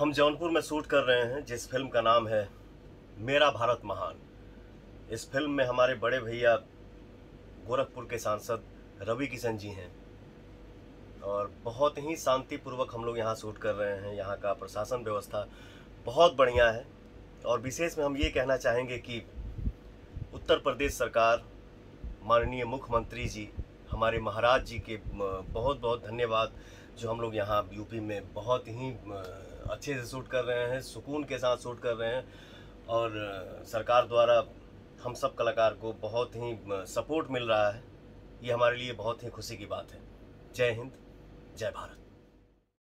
हम जौनपुर में शूट कर रहे हैं, जिस फ़िल्म का नाम है मेरा भारत महान। इस फ़िल्म में हमारे बड़े भैया गोरखपुर के सांसद रवि किशन जी हैं और बहुत ही शांतिपूर्वक हम लोग यहाँ शूट कर रहे हैं। यहाँ का प्रशासन व्यवस्था बहुत बढ़िया है और विशेष में हम ये कहना चाहेंगे कि उत्तर प्रदेश सरकार, माननीय मुख्यमंत्री जी हमारे महाराज जी के बहुत बहुत धन्यवाद, जो हम लोग यहाँ यूपी में बहुत ही अच्छे से शूट कर रहे हैं, सुकून के साथ शूट कर रहे हैं, और सरकार द्वारा हम सब कलाकार को बहुत ही सपोर्ट मिल रहा है। ये हमारे लिए बहुत ही खुशी की बात है। जय हिंद, जय भारत।